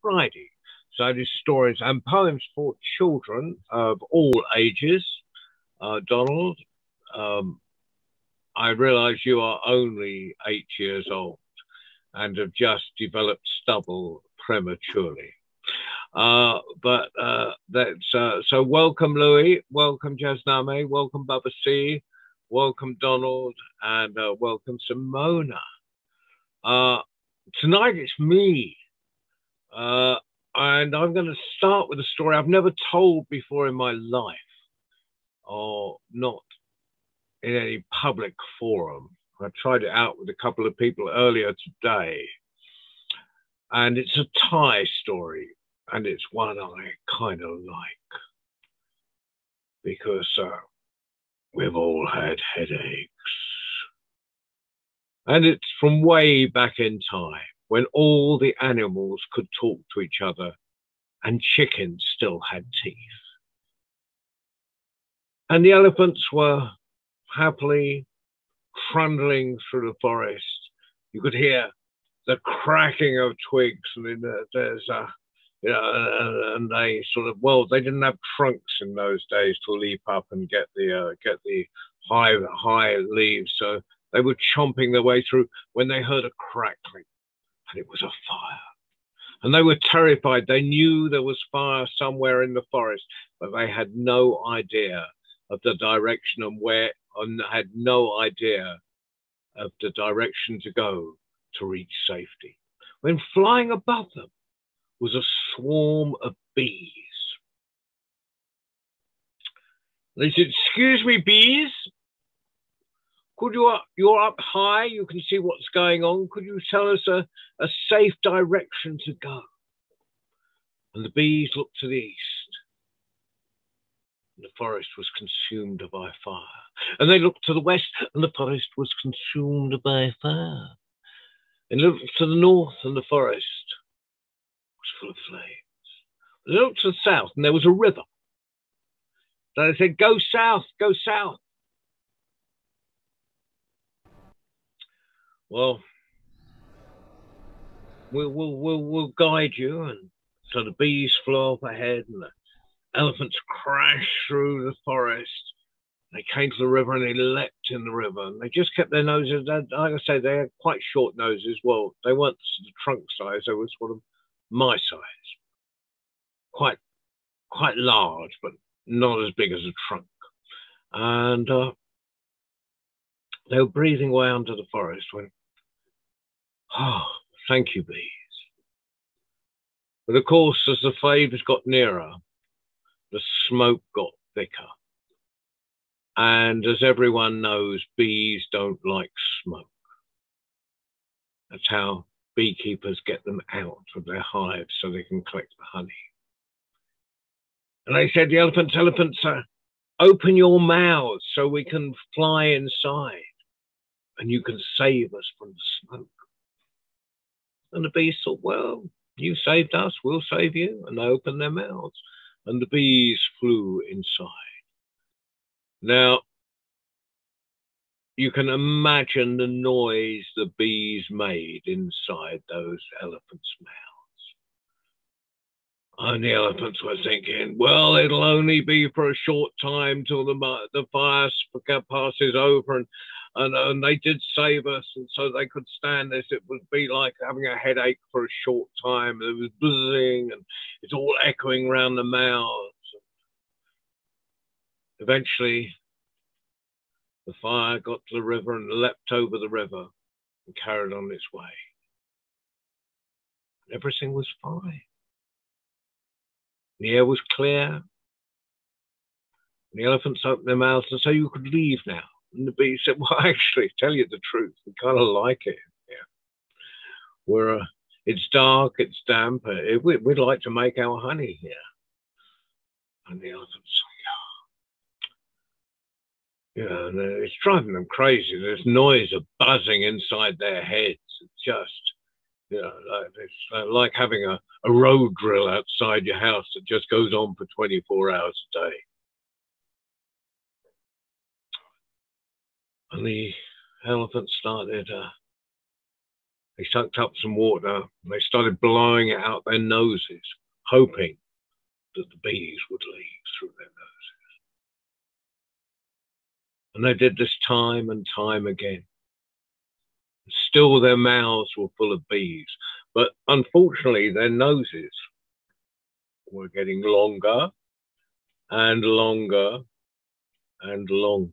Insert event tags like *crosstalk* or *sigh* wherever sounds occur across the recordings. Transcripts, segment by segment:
Friday. So it is stories and poems for children of all ages. Uh, Donald, um, I realize you are only eight years old and have just developed stubble prematurely. Uh, but uh, that's uh, so. Welcome, Louis. Welcome, Jasname. Welcome, Baba C. Welcome, Donald, and uh, welcome, Simona. Uh, tonight it's me, uh, and I'm going to start with a story I've never told before in my life, or not in any public forum. I tried it out with a couple of people earlier today, and it's a Thai story, and it's one I kind of like because uh, we've all had headaches. And it's from way back in time when all the animals could talk to each other and chickens still had teeth. And the elephants were happily trundling through the forest. You could hear the cracking of twigs, and there's a, you know, and they sort of well, they didn't have trunks in those days to leap up and get the uh, get the high high leaves, so they were chomping their way through when they heard a crackling, and it was a fire. And they were terrified. They knew there was fire somewhere in the forest, but they had no idea of the direction and where, and had no idea of the direction to go to reach safety. When flying above them was a swarm of bees. They said, Excuse me, bees, could you, you're up high, you can see what's going on. Could you tell us a, a safe direction to go? And the bees looked to the east. And the forest was consumed by fire. And they looked to the west, and the forest was consumed by fire. And they looked to the north, and the forest was full of flames. They looked to the south, and there was a river. So they said, Go south, go south. Well, we'll, we'll, we'll, we'll guide you. And so the bees flew up ahead and the elephants crashed through the forest. They came to the river and they leapt in the river and they just kept their noses, like I say, they had quite short noses. Well, they weren't the trunk size, they were sort of my size. Quite, quite large, but not as big as a trunk. And uh, they were breathing away under the forest when Oh, thank you, bees. But of course, as the flames got nearer, the smoke got thicker. And as everyone knows, bees don't like smoke. That's how beekeepers get them out of their hives so they can collect the honey. And they said, the elephants, elephants, uh, open your mouths so we can fly inside and you can save us from the smoke. And the bees thought, well, you saved us, we'll save you. And they opened their mouths, and the bees flew inside. Now, you can imagine the noise the bees made inside those elephants' mouths. And the elephants were thinking, well, it'll only be for a short time till the, the fire passes over and and, and they did save us, and so they could stand this. It would be like having a headache for a short time. It was buzzing, and it's all echoing around the mouths. Eventually, the fire got to the river and leapt over the river and carried on its way. Everything was fine. The air was clear. The elephants opened their mouths and so you could leave now. And the bee said, *laughs* Well, actually, tell you the truth, we kind of like it here. We're, uh, it's dark, it's damp. Uh, we, would like to make our honey here. And the elephants yeah, and uh, it's driving them crazy. There's noise of buzzing inside their heads. It's just, you know, like, it's uh, like having a, a road drill outside your house that just goes on for 24 hours a day. And the elephant started uh, They sucked up some water and they started blowing it out their noses, hoping that the bees would leave through their noses. And they did this time and time again. Still, their mouths were full of bees, but unfortunately, their noses were getting longer and longer and longer.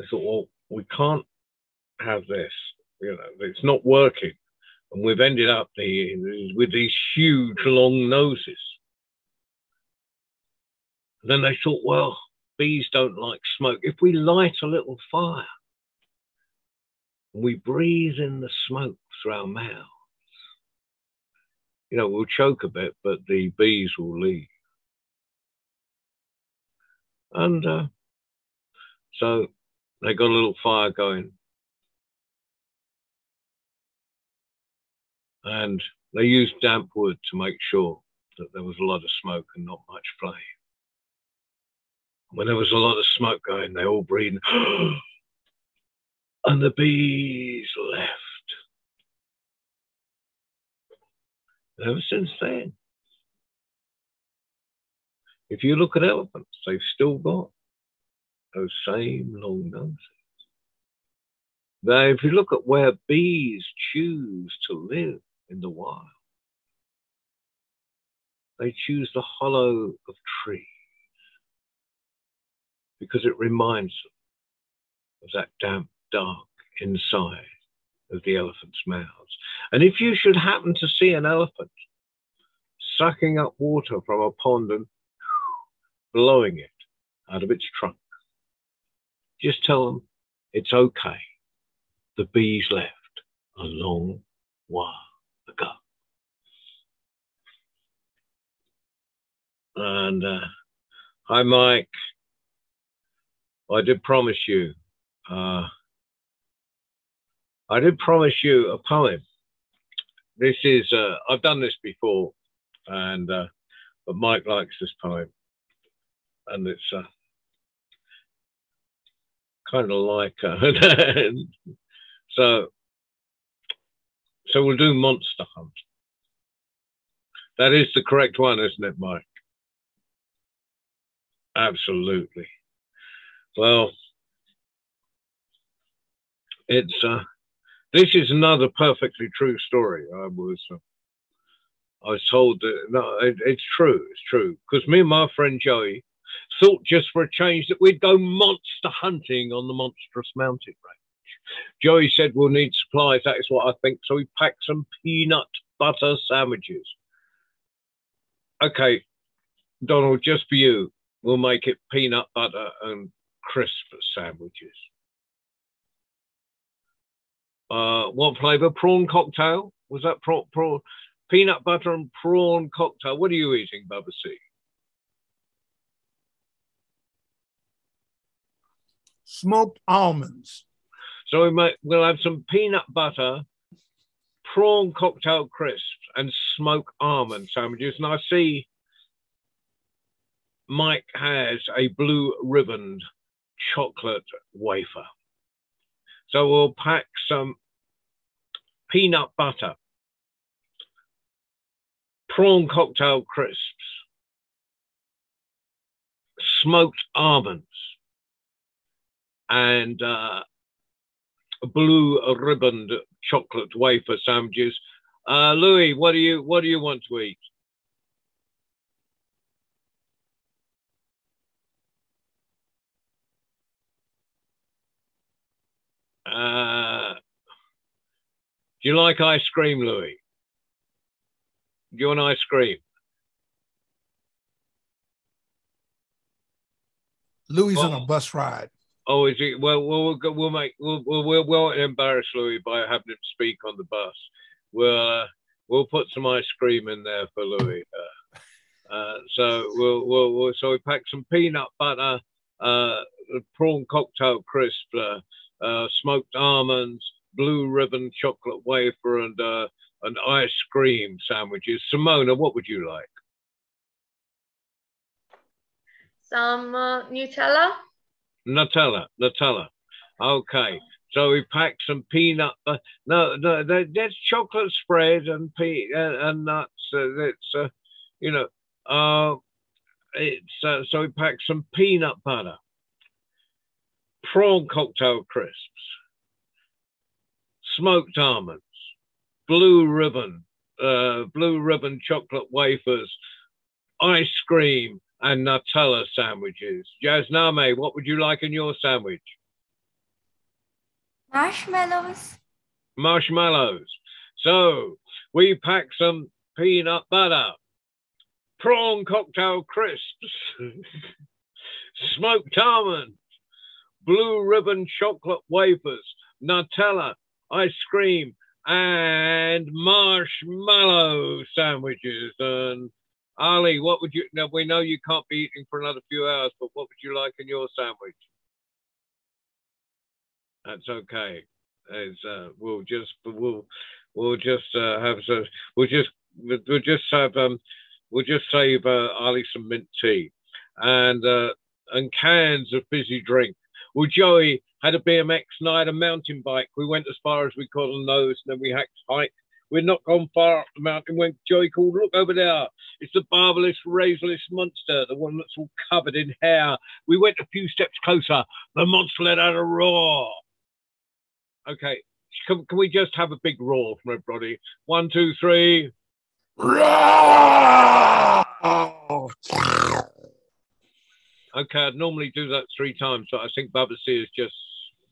They thought, well, we can't have this. You know, it's not working. And we've ended up the, with these huge long noses. And then they thought, well, bees don't like smoke. If we light a little fire, and we breathe in the smoke through our mouths, you know, we'll choke a bit, but the bees will leave. And uh, so they got a little fire going. And they used damp wood to make sure that there was a lot of smoke and not much flame. When there was a lot of smoke going, they all breathed, *gasps* and the bees left. ever since then, if you look at elephants, they've still got those same long noses. Now, if you look at where bees choose to live in the wild, they choose the hollow of trees because it reminds them of that damp, dark inside of the elephant's mouths. And if you should happen to see an elephant sucking up water from a pond and blowing it out of its trunk, just tell them it's okay. The bees left a long while ago. And uh, hi, Mike. I did promise you. Uh, I did promise you a poem. This is uh, I've done this before, and uh, but Mike likes this poem, and it's uh, kind of like uh, *laughs* so. So we'll do Monster Hunt. That is the correct one, isn't it, Mike? Absolutely. Well, it's uh, this is another perfectly true story. I was uh, I was told that no, it, it's true. It's true because me and my friend Joey thought just for a change that we'd go monster hunting on the monstrous mountain range. Joey said we'll need supplies. That is what I think. So we packed some peanut butter sandwiches. Okay, Donald, just for you, we'll make it peanut butter and crisp sandwiches. Uh, what flavor? Prawn cocktail? Was that prawn, prawn? Peanut butter and prawn cocktail. What are you eating, Bubba C? Smoked almonds. So we might, we'll have some peanut butter, prawn cocktail crisps, and smoked almond sandwiches. And I see Mike has a blue ribboned chocolate wafer. So we'll pack some peanut butter, prawn cocktail crisps, smoked almonds, and uh, blue ribboned chocolate wafer sandwiches. Uh, Louis, what do you what do you want to eat? Uh, do you like ice cream, Louis? Do you want ice cream? Louis oh. on a bus ride. Oh, is he? Well, we'll we'll, we'll make we'll, we'll we won't embarrass Louis by having him speak on the bus. We'll uh, we'll put some ice cream in there for Louis. Uh, uh, so we'll, we'll, we'll so we pack some peanut butter, uh, prawn cocktail crisp, uh, uh, smoked almonds, blue ribbon chocolate wafer, and and ice cream sandwiches. Simona, what would you like? Some Nutella. Nutella, Nutella. Okay. So we packed some peanut. Uh, no, no, there's chocolate spread and pe- and, and nuts. Uh, it's uh, you know, uh, it's uh, so we packed some peanut butter, prawn cocktail crisps, smoked almonds, blue ribbon, uh, blue ribbon chocolate wafers, ice cream, and Nutella sandwiches. Jasname, what would you like in your sandwich? Marshmallows. Marshmallows. So we pack some peanut butter, prawn cocktail crisps, *laughs* smoked almonds, blue ribbon chocolate wafers, Nutella, ice cream, and marshmallow sandwiches. And Ali, what would you? Now we know you can't be eating for another few hours, but what would you like in your sandwich? That's okay. Uh, we'll just we'll we'll just uh, have so we'll just we'll just have um we'll just save uh, Ali some mint tea and uh, and cans of fizzy drink. Well, Joey had a BMX night, a mountain bike. We went as far as we could on those, and then we had to We'd not gone far up the mountain when Joey called, Look over there. It's the barbless, razorless monster, the one that's all covered in hair. We went a few steps closer. The monster let out a roar. Okay, can, can we just have a big roar from everybody? One, two, three. Roar! Okay, I'd normally do that three times, but I think Baba C is just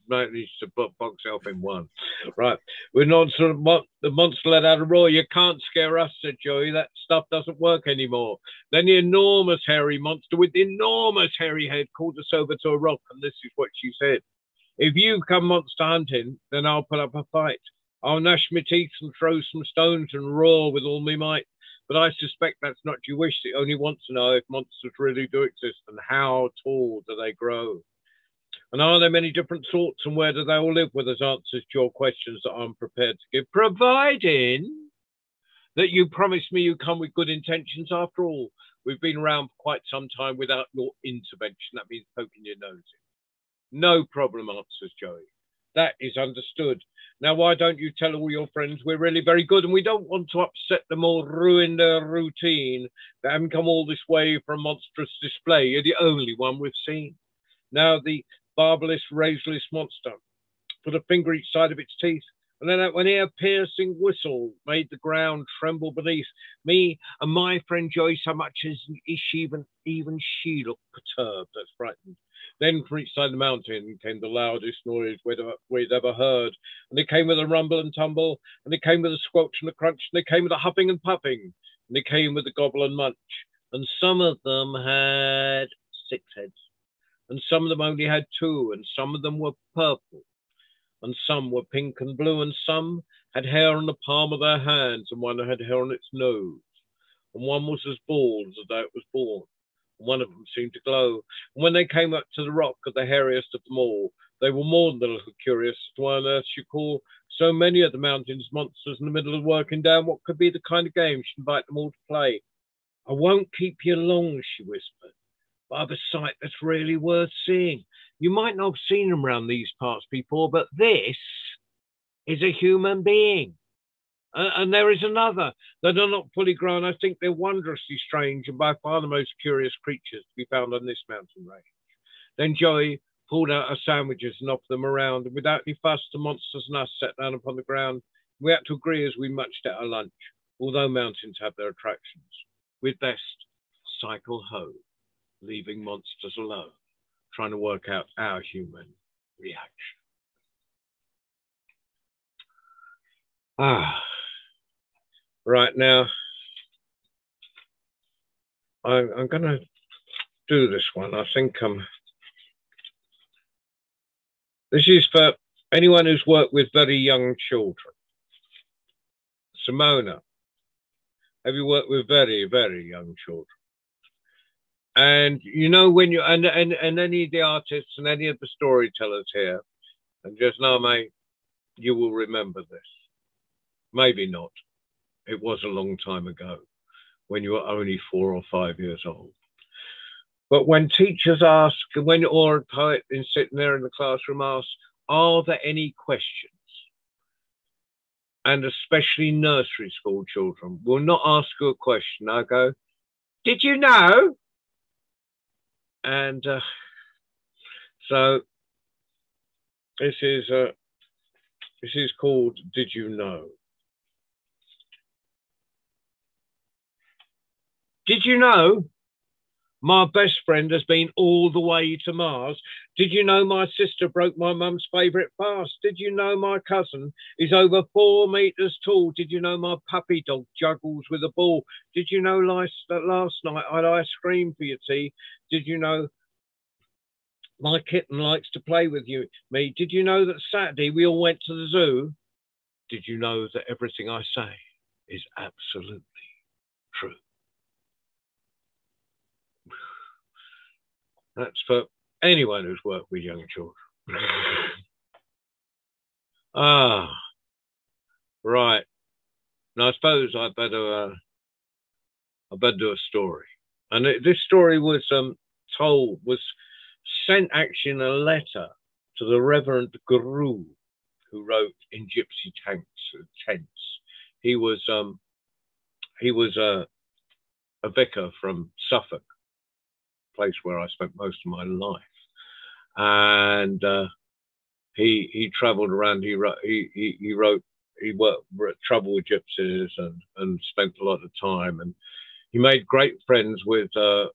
managed to put box herself in one. Right, we're not sort of the monster let out a roar. You can't scare us, said Joey. That stuff doesn't work anymore. Then the enormous hairy monster with the enormous hairy head called us over to a rock, and this is what she said. If you come monster hunting, then I'll put up a fight. I'll gnash my teeth and throw some stones and roar with all my might. But I suspect that's not your wish. It only wants to know if monsters really do exist and how tall do they grow. And are there many different sorts and where do they all live with us answers to your questions that I'm prepared to give, providing that you promise me you come with good intentions after all. We've been around for quite some time without your intervention. That means poking your nose in. No problem, answers Joey. That is understood. Now, why don't you tell all your friends we're really very good and we don't want to upset them or ruin their routine? They haven't come all this way for a monstrous display. You're the only one we've seen. Now, the barbless, razorless monster put a finger each side of its teeth, and then when ear piercing whistle made the ground tremble beneath me and my friend Joey so much as she even even she looked perturbed, that's frightened. Then from each side of the mountain came the loudest noise we'd ever, we'd ever heard. And it came with a rumble and tumble, and it came with a squelch and a crunch, and it came with a huffing and puffing, and it came with a gobble and munch. And some of them had six heads, and some of them only had two, and some of them were purple, and some were pink and blue, and some had hair on the palm of their hands, and one had hair on its nose, and one was as bald as though it was born. One of them seemed to glow. And when they came up to the rock of the hairiest of them all, they were more than a little curious to why on earth she call so many of the mountains monsters in the middle of working down what could be the kind of game she'd invite them all to play. I won't keep you long, she whispered, I've a sight that's really worth seeing. You might not have seen them around these parts before, but this is a human being. Uh, and there is another that are not fully grown. I think they're wondrously strange and by far the most curious creatures to be found on this mountain range. Then Joey pulled out our sandwiches and offered them around, and without any fuss, the monsters and us sat down upon the ground. We had to agree as we munched at our lunch, although mountains have their attractions. We'd best cycle home, leaving monsters alone, trying to work out our human reaction. Ah. Right now, I, I'm going to do this one. I think um, this is for anyone who's worked with very young children. Simona, have you worked with very, very young children? And you know when you and and, and any of the artists and any of the storytellers here, and just now, mate, you will remember this. Maybe not. It was a long time ago when you were only four or five years old. But when teachers ask, when or a poet is sitting there in the classroom asks, Are there any questions? And especially nursery school children will not ask you a question. I go, Did you know? And uh, so this is uh, this is called Did You Know? Did you know my best friend has been all the way to Mars. Did you know my sister broke my mum's favourite fast? Did you know my cousin is over four metres tall? Did you know my puppy dog juggles with a ball? Did you know last, that last night I had ice cream for your tea? Did you know my kitten likes to play with you, me? Did you know that Saturday we all went to the zoo? Did you know that everything I say is absolutely true? That's for anyone who's worked with young children. *laughs* ah, right. Now I suppose I better uh, I better do a story. And it, this story was um, told was sent actually in a letter to the Reverend Groome, who wrote in Gypsy Tanks Tents. He was um, he was a a vicar from Suffolk, place where I spent most of my life. And uh, he he travelled around. He wrote he, he, he wrote he worked travel with gypsies and and spent a lot of time. And he made great friends with a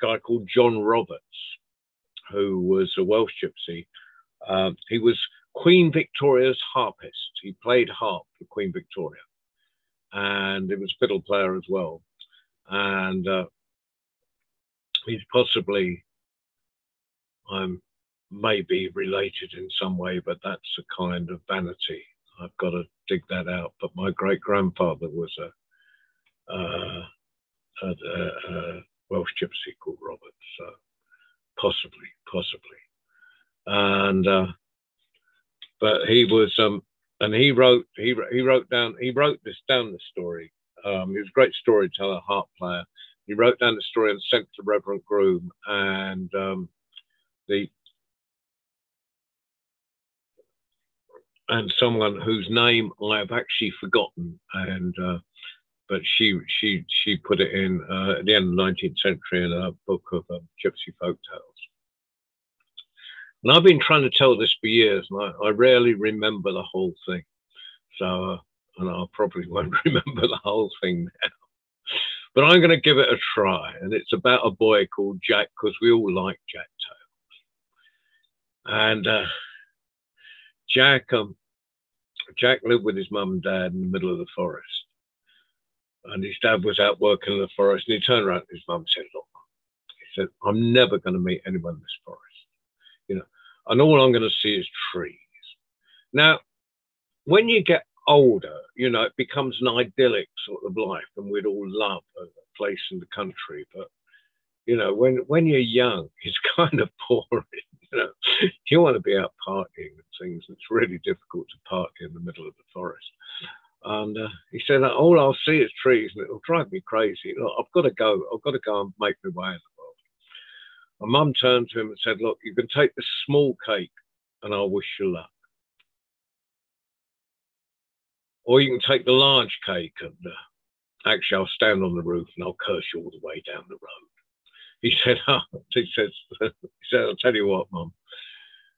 guy called John Roberts, who was a Welsh gypsy. Um, he was Queen Victoria's harpist. He played harp for Queen Victoria, and he was a fiddle player as well. And uh, he's possibly I'm maybe related in some way, but that's a kind of vanity. I've got to dig that out. But my great grandfather was a, uh, a, a, Welsh gypsy called Robert, so possibly, possibly. And uh, but he was um, and he wrote he he wrote down he wrote this down the story. Um, he was a great storyteller, harp player, he wrote down the story and sent to Reverend Groome, and um, the and someone whose name I have actually forgotten, and uh, but she she she put it in uh, at the end of the 19th century in a book of um, gypsy folk tales. And I've been trying to tell this for years, and I, I rarely remember the whole thing. So, uh, and I probably won't *laughs* remember the whole thing now. But I'm going to give it a try. And it's about a boy called Jack because we all like Jack Tales. And uh, Jack, um, Jack lived with his mum and dad in the middle of the forest. And his dad was out working in the forest. And he turned around to his mum and said, Look, he said, I'm never going to meet anyone in this forest. You know, and all I'm going to see is trees. Now, when you get older, you know, it becomes an idyllic sort of life, and we'd all love a, place in the country. But you know, when when you're young, *laughs* it's kind of boring. You know, you want to be out partying and things. It's really difficult to party in the middle of the forest. And uh, he said, all I'll see is trees, and it'll drive me crazy. Look, I've got to go. I've got to go and make my way in the world. My mum turned to him and said, look, you can take this small cake, and I'll wish you luck. Or you can take the large cake and uh, actually I'll stand on the roof and I'll curse you all the way down the road. He said, *laughs* oh, he says, he said, I'll tell you what, Mum.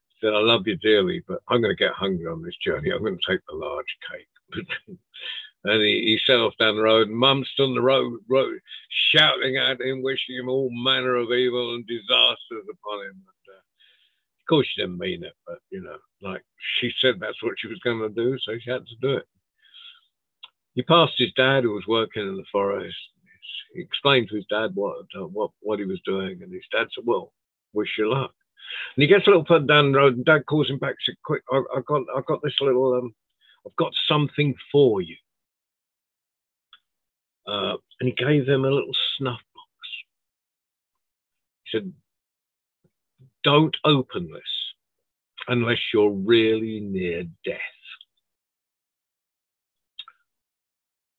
He said, I love you dearly, but I'm going to get hungry on this journey. I'm going to take the large cake. *laughs* and he, he set off down the road. And Mum stood on the road, road, shouting at him, wishing him all manner of evil and disasters upon him. And, uh, of course, she didn't mean it, but you know, like she said, that's what she was going to do, so she had to do it. He passed his dad, who was working in the forest. He explained to his dad what uh, what what he was doing, and his dad said, "Well, wish you luck." And he gets a little further down the road, and Dad calls him back. Said, "Quick, I, I got I got this little um, I've got something for you." Uh, and he gave him a little snuff box. He said, "Don't open this unless you're really near death."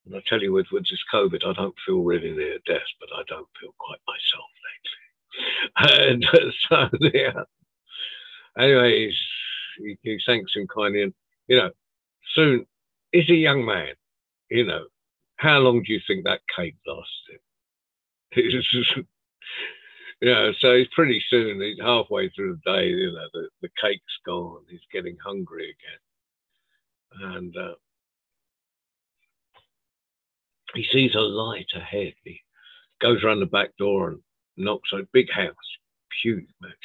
And I tell you, with, with this COVID, I don't feel really near death, but I don't feel quite myself lately. *laughs* And *laughs* so, yeah. Anyways, he, he thanks him kindly, and you know, soon is a young man. You know, how long do you think that cake lasted? *laughs* you know, so he's pretty soon. He's halfway through the day. You know, the, the cake's gone. He's getting hungry again, and uh, he sees a light ahead. He goes around the back door and knocks on a big house, huge mansion.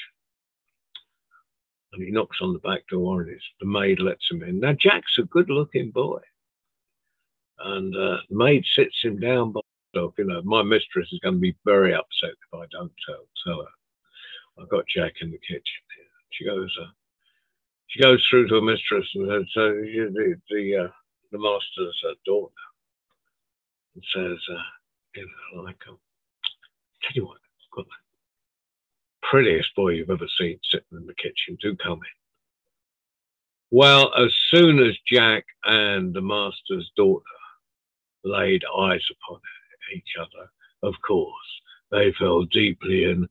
And he knocks on the back door and the maid lets him in. Now, Jack's a good looking boy. And uh, the maid sits him down by herself. You know, my mistress is going to be very upset if I don't tell, tell her. I've got Jack in the kitchen. She goes, uh, she goes through to her mistress and says, so the, the, uh, the master's uh, daughter and says, uh, you know, like, um, tell you what, I've got the prettiest boy you've ever seen sitting in the kitchen. Do come in. Well, as soon as Jack and the master's daughter laid eyes upon each other, of course, they fell deeply in.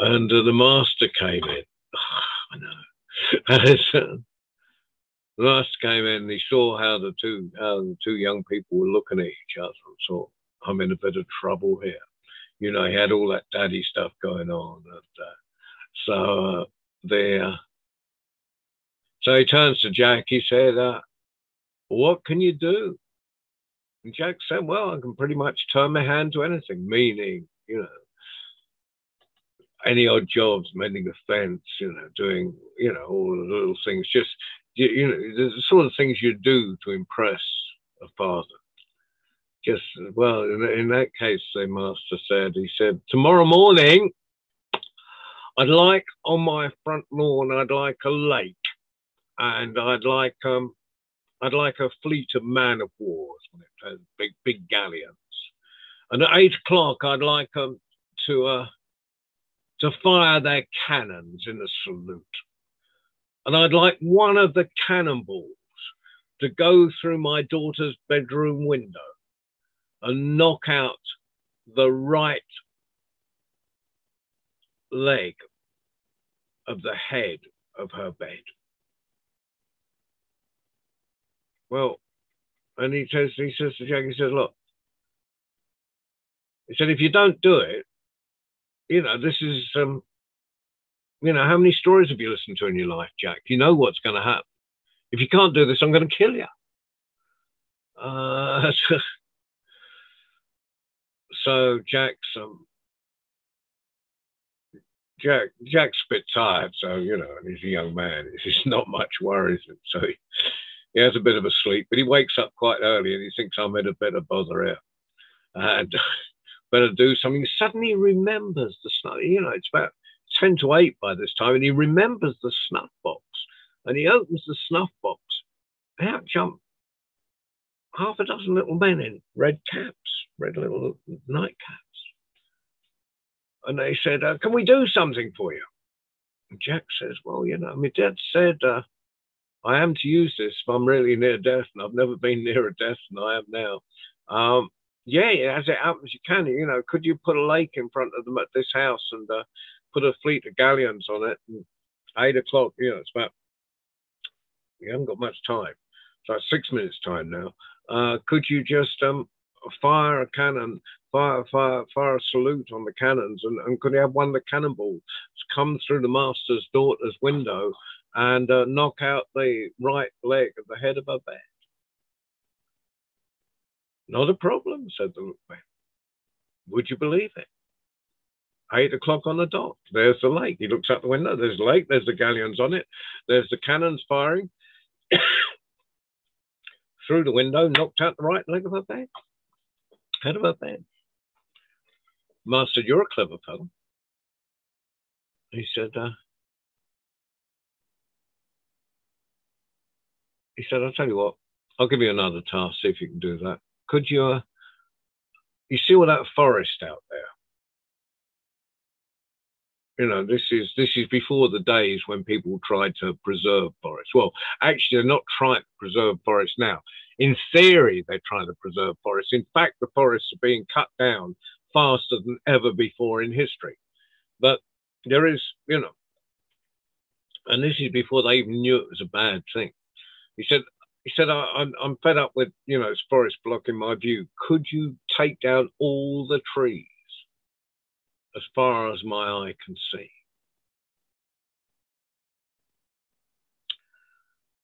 And uh, the master came in. Oh, *sighs* I know. *laughs* Master came in and he saw how the two how the two young people were looking at each other and thought, I'm in a bit of trouble here. You know, he had all that daddy stuff going on. And, uh, so uh, there. So he turns to Jack. He said, uh, "What can you do?" And Jack said, "Well, I can pretty much turn my hand to anything. Meaning, you know, any odd jobs, mending a fence, you know, doing, you know, all the little things. Just you, you know, the sort of things you do to impress a father. Just, well, in, in that case, the master said, he said, tomorrow morning, I'd like on my front lawn, I'd like a lake, and I'd like um, I'd like a fleet of man of wars, big big galleons, and at eight o'clock, I'd like them to uh, to fire their cannons in a salute. And I'd like one of the cannonballs to go through my daughter's bedroom window and knock out the right leg of the head of her bed. Well, and he says, he says to Jack, he says, look, he said, if you don't do it, you know, this is um, you know, how many stories have you listened to in your life, Jack? You know what's going to happen. If you can't do this, I'm going to kill you. Uh, *laughs* so Jack's um, Jack Jack's a bit tired, so you know, and he's a young man. *laughs* He's not much worries him, so he, he has a bit of a sleep, but he wakes up quite early and he thinks I'm in a bit of bother here, and *laughs* better do something. Suddenly remembers the snow. You know, it's about 10 to 8 by this time, and he remembers the snuff box. And he opens the snuff box. Out jump half a dozen little men in red caps, red little nightcaps. And they said, uh, Can we do something for you? And Jack says, Well, you know, my dad said, uh, I am to use this if I'm really near death, and I've never been *laughs* nearer death than I am now. Um, yeah, as it happens, you can. You know, could you put a lake in front of them at this house and uh, put a fleet of galleons on it. And eight o'clock, you know, it's about, we haven't got much time. It's like six minutes time now. Uh, could you just um, fire a cannon, fire, fire, fire a salute on the cannons, and, and could you have one of the cannonballs come through the master's daughter's window and uh, knock out the right leg of the head of her bed? Not a problem, said the man. Would you believe it? Eight o'clock on the dot. There's the lake. He looks out the window. There's the lake. There's the galleons on it. There's the cannons firing. *coughs* Through the window, knocked out the right leg of her bed. Head of her bed. Master, you're a clever fellow. He said, uh, he said, I'll tell you what, I'll give you another task, see if you can do that. Could you, uh, you see all that forest out there? You know this is this is before the days when people tried to preserve forests. Well actually they're not trying to preserve forests now. In theory they're trying to preserve forests. In fact the forests are being cut down faster than ever before in history. But there is, you know, and this is before they even knew it was a bad thing. He said, he said, I'm, I'm fed up with, you know, it's forest blocking my view. Could you take down all the trees as far as my eye can see?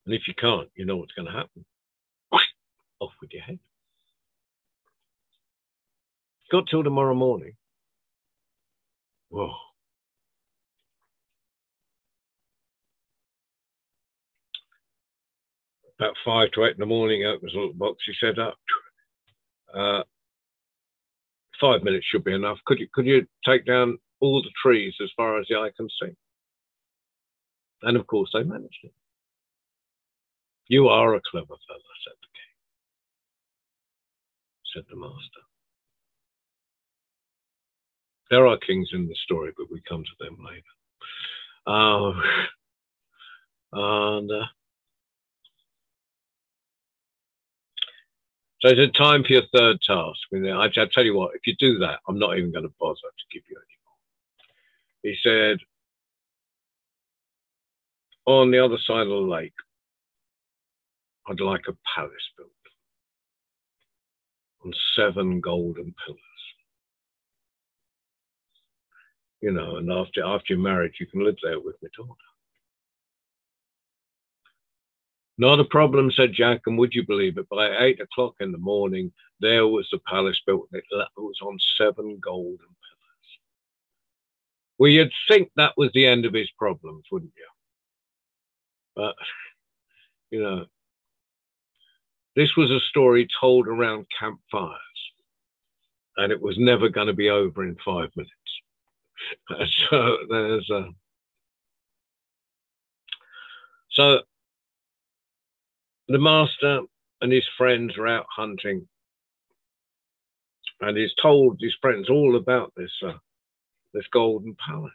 And if you can't, you know what's going to happen. Off with your head. Got till tomorrow morning. Whoa. About five to eight in the morning, opens a little box. He said, uh, uh, five minutes should be enough. Could you could you take down all the trees as far as the eye can see? And of course, they managed it. You are a clever fellow, said the king. Said the master. There are kings in the story, but we come to them later. Uh, and uh, so it's a time for your third task. I, I tell you what, if you do that, I'm not even going to bother to give you any more. He said, on the other side of the lake, I'd like a palace built on seven golden pillars. You know, and after after you're married, you can live there with my daughter. Not a problem, said Jack, and would you believe it? By eight o'clock in the morning, there was the palace built. It was on seven golden pillars. Well, you'd think that was the end of his problems, wouldn't you? But, you know, this was a story told around campfires, and it was never going to be over in five minutes. *laughs* so there's a. So the master and his friends are out hunting, and he's told his friends all about this uh, this golden palace,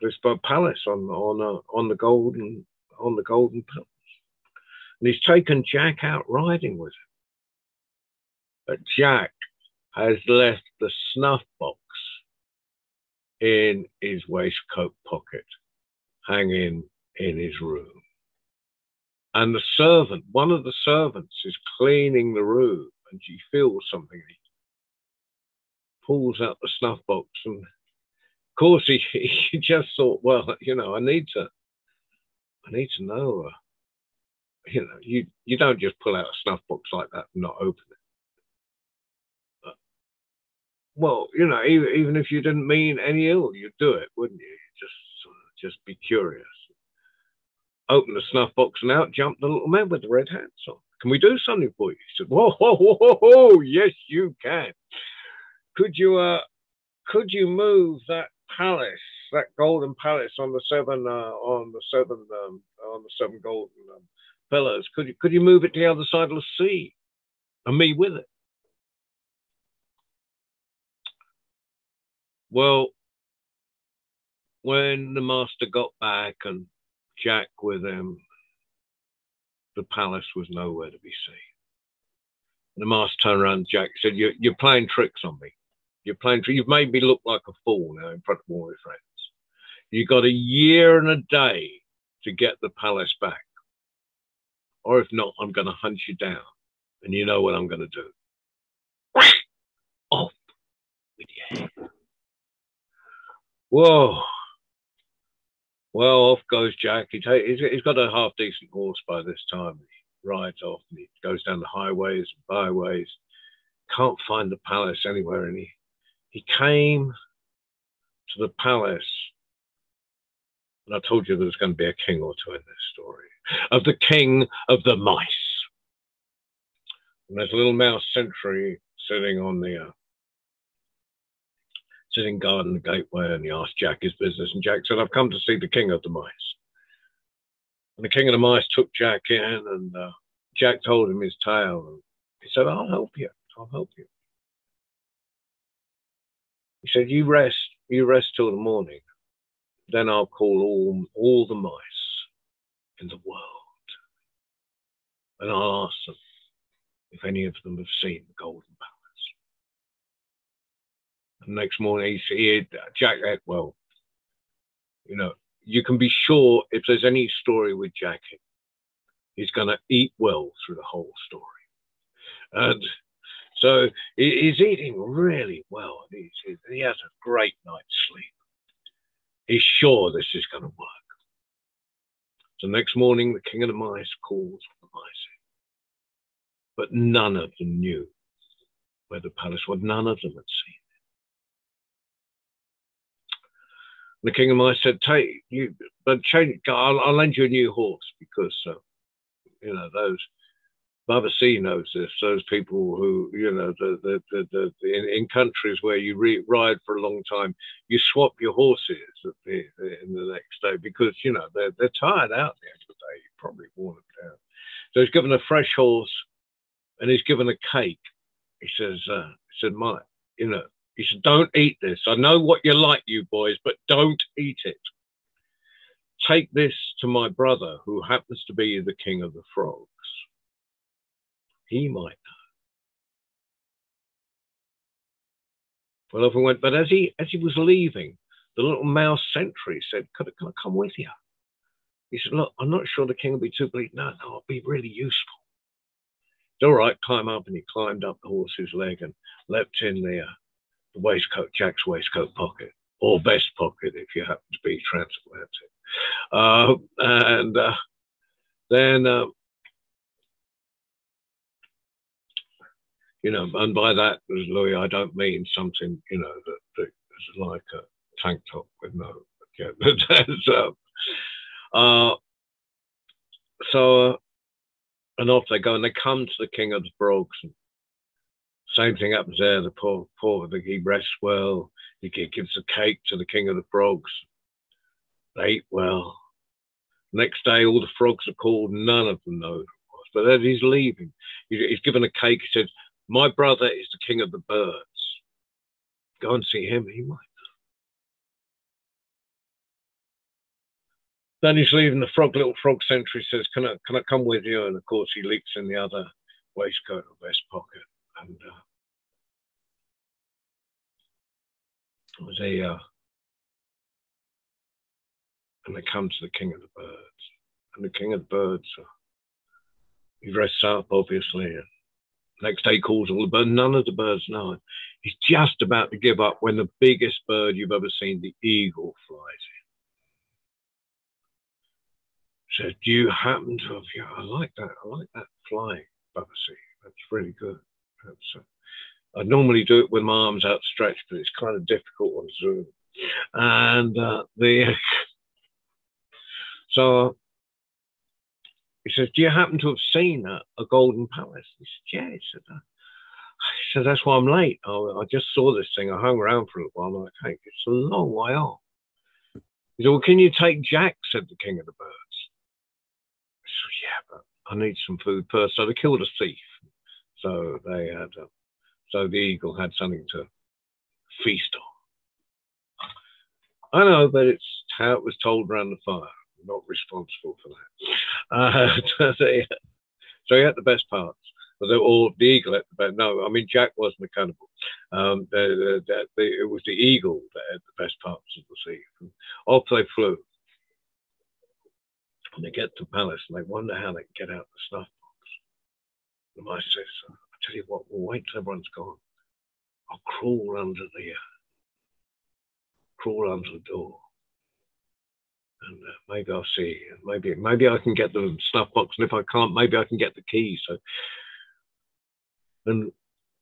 this palace on on uh, on the golden on the golden palace. And he's taken Jack out riding with him. But Jack has left the snuff box in his waistcoat pocket, hanging in his room. And the servant, one of the servants, is cleaning the room and she feels something. He pulls out the snuff box and of course he, *laughs* he just thought, well, you know, I need to, I need to know uh, you know, you, you don't just pull out a snuff box like that and not open it. Well, you know, even, even if you didn't mean any ill, you'd do it, wouldn't you? Just just be curious. Open the snuff box and out jumped the little man with the red hats on. Can we do something for you? He said, whoa, whoa, whoa, whoa, yes, you can. Could you, uh, could you move that palace, that golden palace on the seven, uh, on the seven, um, on the seven golden um, fellows, could you, could you move it to the other side of the sea and me with it? Well, when the master got back and Jack with him, the palace was nowhere to be seen. The master turned around Jack and said, you're, you're playing tricks on me. You're playing, you've made me look like a fool now in front of all my friends. You got a year and a day to get the palace back. Or if not, I'm going to hunt you down. And you know what I'm going to do. Off with your head. Whoa. Well, off goes Jack. He he's got a half decent horse by this time. He rides off and he goes down the highways and byways. Can't find the palace anywhere. And he, he came to the palace. And I told you there was going to be a king or two in this story of the king of the mice. And there's a little mouse sentry sitting on the uh, sitting guard in the gateway, and he asked Jack his business, and Jack said, "I've come to see the king of the mice." And the king of the mice took Jack in, and uh, Jack told him his tale, and he said, "I'll help you. I'll help you." He said, "You rest. You rest till the morning. Then I'll call all all the mice." in the world. And I'll ask them if any of them have seen the Golden Palace. Next morning, he, he Jack Etwell You know, you can be sure if there's any story with Jack, he's going to eat well through the whole story. And so he's eating really well. He's, he has a great night's sleep. He's sure this is going to work. So next morning, the king of the mice calls the mice. But none of them knew where the palace was. None of them had seen The king of mice said, "Take you, but change. I'll, I'll lend you a new horse because uh, you know those Baba C knows this. Those people who, you know, the, the, the, the in, in, countries where you re, ride for a long time, you swap your horses the, in the next day because, you know, they're, they're tired out the end of the day. You probably worn them down. So he's given a fresh horse and he's given a cake. He says, uh, he said, my, you know, he said, don't eat this. I know what you like, you boys, but don't eat it. Take this to my brother who happens to be the king of the frogs he might know. Well, over went, but as he as he was leaving, the little mouse sentry said, "Could can I come with you?" He said, "Look, I'm not sure the king will be too bleak. No, no, I'll be really useful." It's all right. Climb up, and he climbed up the horse's leg and leapt in the, uh, the waistcoat, Jack's waistcoat pocket, or vest pocket if you happen to be transatlantic. Uh, and uh, then uh, you know, and by that, Louis, I don't mean something, you know, that, that is like a tank top with no, yeah, *laughs* but uh, uh, so, uh, and off they go, and they come to the king of the frogs. And same thing happens there. The poor, poor, he rests well. He gives a cake to the king of the frogs. They eat well. Next day, all the frogs are called. None of them know But as he's leaving, he's given a cake. He said, my brother is the king of the birds. Go and see him, he might. Then he's leaving the frog, little frog sentry says, Can I can I come with you? And of course he leaks in the other waistcoat or vest pocket. And uh, it was a uh, and they come to the king of the birds. And the king of the birds, uh, he rests up obviously and Next day calls all the birds. None of the birds know it. He's just about to give up when the biggest bird you've ever seen, the eagle, flies in. Says, do you happen to have, yeah, I like that. I like that flying, Babasi. That's really good. I normally do it with my arms outstretched, but it's kind of difficult on Zoom. And uh, the *laughs* so he says, Do you happen to have seen a, a golden palace? He said, Yeah. He said, uh, he said, That's why I'm late. I, I just saw this thing. I hung around for a while. I'm like, Hey, it's a long way off. He said, Well, can you take Jack? said the king of the birds. I said, Yeah, but I need some food first. So they killed a thief. So they had, uh, so the eagle had something to feast on. I know, but it's how it was told around the fire I'm not responsible for that. Uh, *laughs* so he had the best parts. Or the eagle had the best. No, I mean, Jack wasn't a cannibal. Um, the, the, the, it was the eagle that had the best parts of the sea. And off they flew. And they get to the palace and they wonder how they can get out the snuff And I says, I tell you what, we'll wait till everyone's gone. I'll crawl under the, uh, crawl under the door and uh, maybe I'll see. Maybe maybe I can get the snuff box, and if I can't, maybe I can get the key. So, and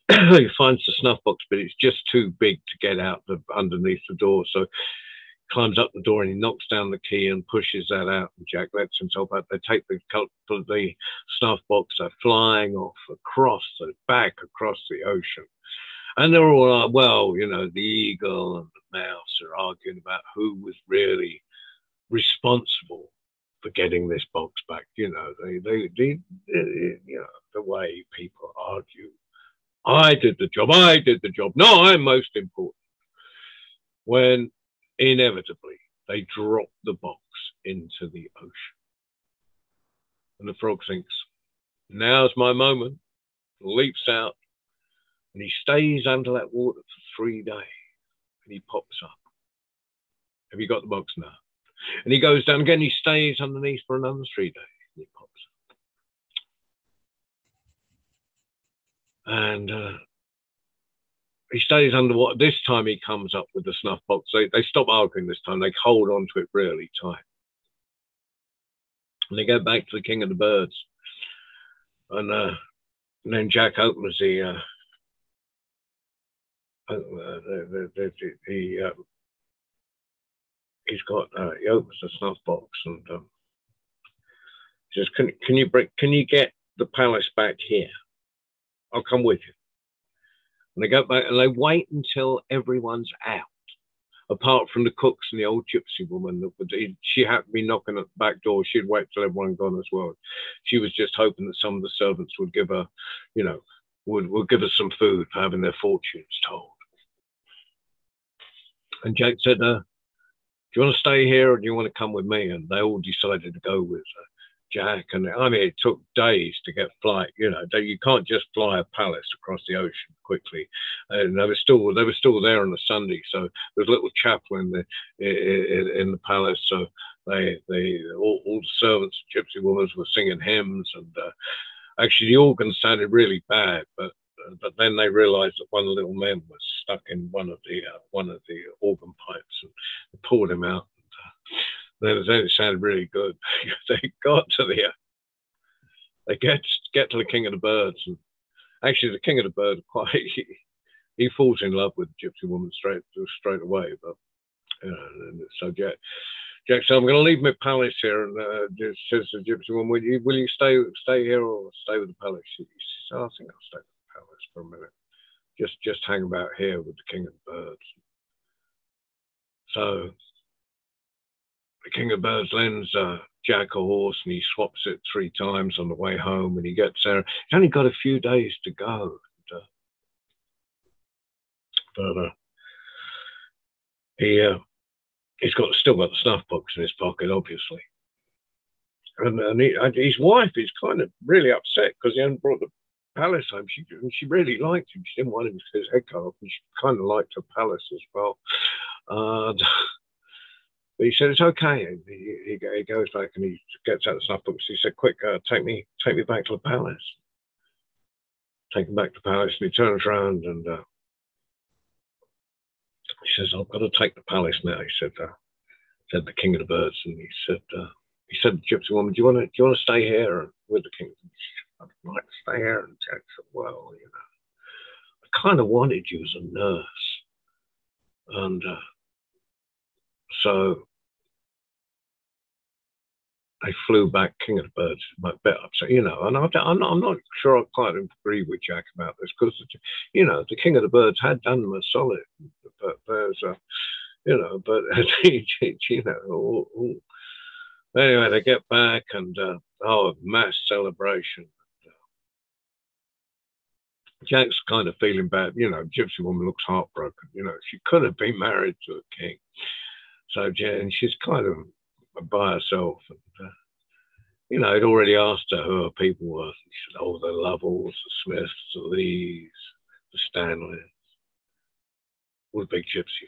*clears throat* he finds the snuff box, but it's just too big to get out the, underneath the door. So, climbs up the door and he knocks down the key and pushes that out. And Jack lets himself out. They take the the snuff box. They're flying off across the back across the ocean. And they're all like, well, you know, the eagle and the mouse are arguing about who was really responsible for getting this box back. You know, they, they, they, they, you know, the way people argue. I did the job. I did the job. No, I'm most important. When inevitably they drop the box into the ocean. And the frog thinks, now's my moment, leaps out, and he stays under that water for three days. And he pops up. Have you got the box now? And he goes down again, he stays underneath for another three days. And he pops up. And uh, he stays under what this time he comes up with the snuff box. They, they stop arguing this time, they hold on to it really tight. And they go back to the King of the Birds. And, uh, and then Jack opens the, uh, uh, the, the, the um, he's got uh, he opens the snuff box and um, says, "Can can you bring can you get the palace back here? I'll come with you." And they go back and they wait until everyone's out apart from the cooks and the old gypsy woman that she had to be knocking at the back door. She'd wait till everyone gone as well. She was just hoping that some of the servants would give her, you know, would, would give us some food for having their fortunes told. And Jake said, uh, do you want to stay here or do you want to come with me? And they all decided to go with uh, Jack. And I mean, it took days to get flight. You know, you can't just fly a palace across the ocean quickly. And they were still they were still there on a Sunday, so there's a little chapel in the in, in the palace. So they they all, all the servants, gypsy women were singing hymns, and uh, actually the organ sounded really bad, but but then they realised that one little man was stuck in one of the uh, one of the organ pipes, and they pulled him out. And, it sounded really good. *laughs* they got to the, they get get to the King of the Birds, and actually the King of the Birds quite *laughs* he, he falls in love with the Gypsy woman straight straight away. But you know, so Jack, Jack said, "I'm going to leave my palace here," and uh, says the Gypsy woman, "Will you will you stay stay here or stay with the palace?" She, says, "I think I'll stay with the palace for a minute, just just hang about here with the King of the Birds." So the King of Birds lends uh, Jack a horse and he swaps it three times on the way home and he gets there. He's only got a few days to go. And, uh, but uh, he, uh, he's got still got the snuff box in his pocket, obviously. And, and, he, and his wife is kind of really upset because he hadn't brought the palace home. She, she really liked him. She didn't want him to his head cut off and she kind of liked her palace as well. Uh, but he said it's okay. He, he, he, goes back and he gets out the snuff. He said, "Quick, uh, take me, take me back to the palace." Take him back to the palace, and he turns around and uh, he says, "I've got to take the palace now." He said, uh, "said the king of the birds," and he said, uh, "he said, the gypsy woman, do you want to, do you want to stay here with the king?" I'd like to stay here. And Jack said, "Well, you know, I kind of wanted you as a nurse." And uh, so they flew back King of the Birds, my bit upset, you know. And I, am not, I'm not sure I quite agree with Jack about this because, you know, the King of the Birds had done them a solid, but there's a, you know, but *laughs* you know, all, all. anyway, they get back and uh, oh, mass celebration. Jack's kind of feeling bad, you know. Gypsy woman looks heartbroken, you know. She could have been married to a king, so and she's kind of by herself. And, uh, you know, I'd already asked her who her people were. She said, oh, the Lovells, the Smiths, the Lees, the Stanleys, all the big gypsy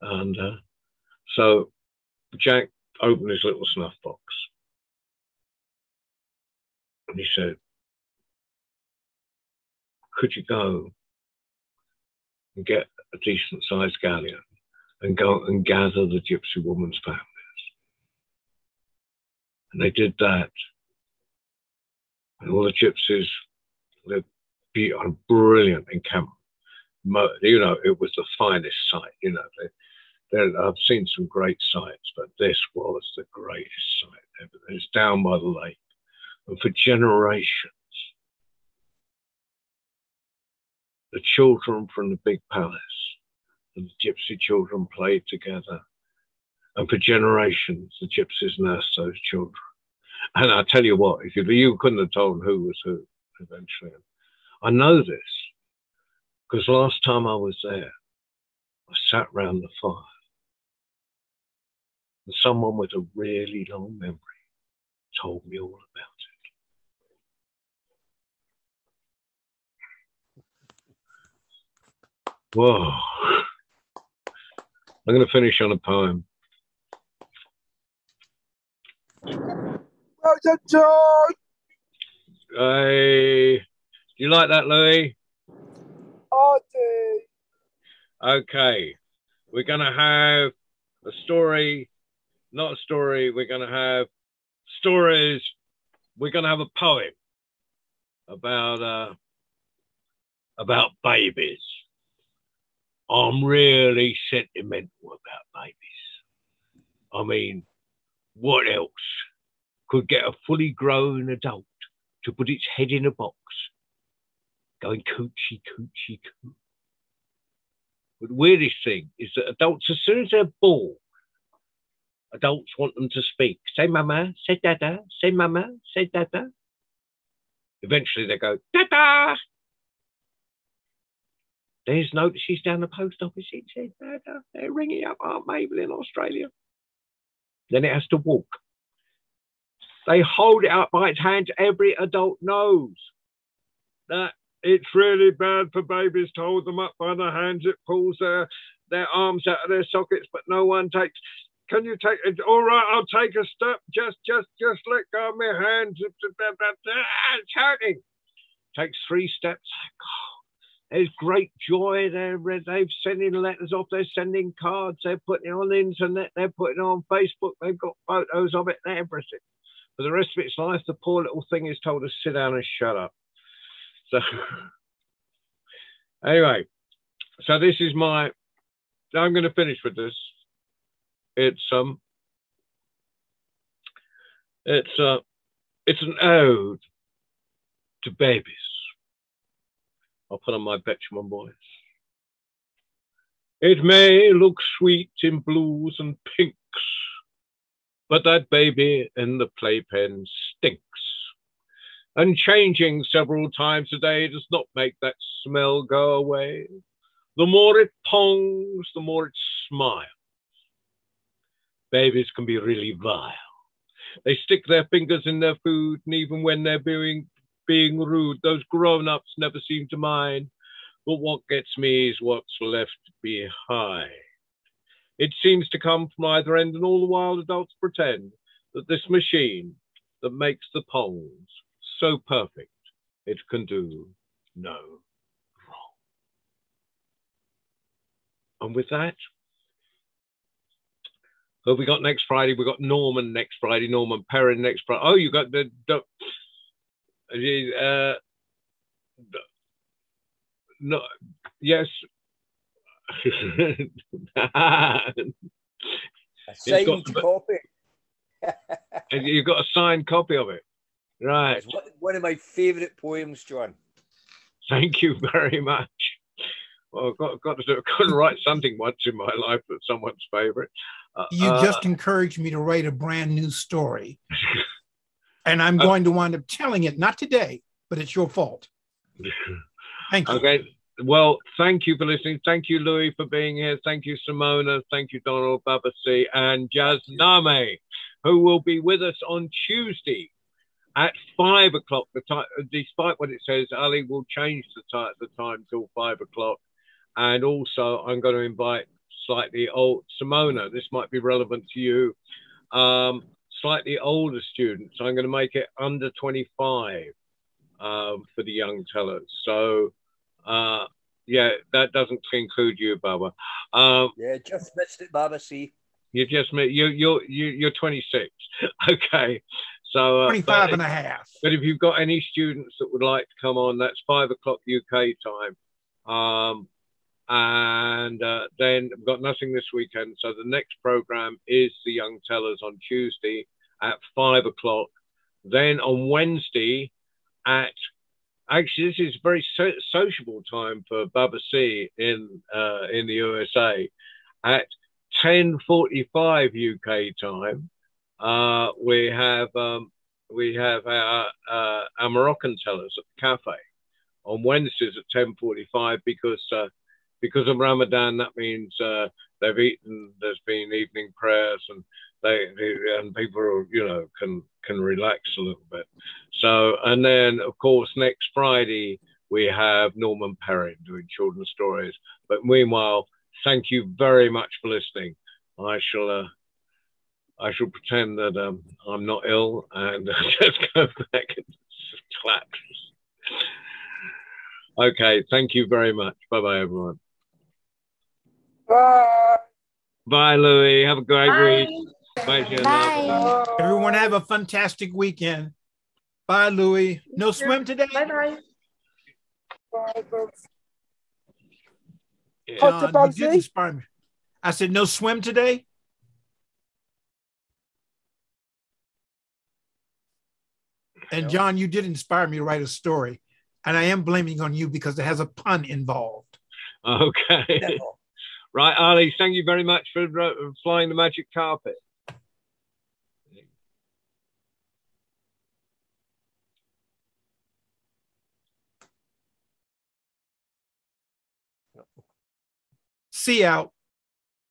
families. And uh, so Jack opened his little snuff box. And he said, could you go and get a decent sized galleon and go and gather the gypsy woman's families. And they did that. And all the gypsies lived on a brilliant encampment. You know, it was the finest sight. You know, they, I've seen some great sights, but this was the greatest sight ever. It's down by the lake. And for generations, the children from the big palace the gypsy children played together. And for generations, the gypsies nursed those children. And I tell you what, if you, you couldn't have told who was who eventually. I know this because last time I was there, I sat round the fire. And someone with a really long memory told me all about it. Whoa. I'm going to finish on a poem. Hey, do you like that, Louis? I do. Okay, we're going to have a story, not a story, we're going to have stories, we're going to have a poem about uh, about babies. I'm really sentimental about babies. I mean, what else could get a fully grown adult to put its head in a box, going coochie, coochie, coo? But the weirdest thing is that adults, as soon as they're born, adults want them to speak. Say mama, say dada, say mama, say dada. Eventually they go, dada. There's notices down the post office. It says, dada. Uh, they're ringing up Aunt Mabel in Australia. Then it has to walk. They hold it up by its hands. Every adult knows that it's really bad for babies to hold them up by their hands. It pulls their, their arms out of their sockets, but no one takes. Can you take it? All right, I'll take a step. Just, just, just let go of my hands. It's hurting. Takes three steps. Oh, There's great joy. They're they've sending letters off. They're sending cards. They're putting it on the internet. They're putting it on Facebook. They've got photos of it and everything. For the rest of its life, the poor little thing is told to sit down and shut up. So *laughs* anyway, so this is my. I'm going to finish with this. It's um. It's uh, it's an ode to babies. I'll put on my Betjeman voice. It may look sweet in blues and pinks, but that baby in the playpen stinks. And changing several times a day does not make that smell go away. The more it pongs, the more it smiles. Babies can be really vile. They stick their fingers in their food, and even when they're being being rude. Those grown ups never seem to mind. But what gets me is what's left behind. It seems to come from either end, and all the while adults pretend that this machine that makes the pongs so perfect it can do no wrong. And with that, who have we got next Friday? We've got Norman next Friday, Norman Perrin next Friday. Oh, you got the, the uh, no, yes. *laughs* a signed got, copy. *laughs* you've got a signed copy of it, right? It's one of my favourite poems, John. Thank you very much. Well, I've got, got, to, do, got to write something once in my life that's someone's favourite. Uh, you just uh, encouraged me to write a brand new story. *laughs* and I'm going to wind up telling it, not today, but it's your fault. Thank you. Okay. Well, thank you for listening. Thank you, Louis, for being here. Thank you, Simona. Thank you, Donald Babasi, and Jazz Name, who will be with us on Tuesday at five o'clock. The time, despite what it says, Ali will change the time, the time till five o'clock. And also, I'm going to invite slightly old Simona. This might be relevant to you. Um, slightly older students. I'm going to make it under 25 um, for the young tellers. So, uh, yeah, that doesn't include you, Baba. Um, yeah, just missed it, Baba. See, you just missed. You you you you're 26. *laughs* okay. So uh, 25 and if, a half. But if you've got any students that would like to come on, that's five o'clock UK time. Um, and uh, then I've got nothing this weekend. So the next program is the Young Tellers on Tuesday at five o'clock. Then on Wednesday at actually this is very so- sociable time for Baba C in uh, in the USA at 10:45 UK time. Uh, we have um, we have our, uh, our Moroccan tellers at the cafe on Wednesdays at 10:45 because uh, because of Ramadan, that means uh, they've eaten. There's been evening prayers, and they, they, and people, you know, can can relax a little bit. So, and then of course next Friday we have Norman Perrin doing children's stories. But meanwhile, thank you very much for listening. I shall. Uh, I shall pretend that um, I'm not ill and *laughs* just go back and collapse. Okay, thank you very much. Bye bye, everyone. Bye. Bye, Louis. Have a great Bye. week. Bye, Jenna. Bye. Everyone have a fantastic weekend. Bye, Louis. No swim today? Bye bye. Yeah. John, you did inspire me. I said, no swim today? And John, you did inspire me to write a story. And I am blaming on you because it has a pun involved. Okay. Right, Ali, thank you very much for uh, flying the magic carpet. See out.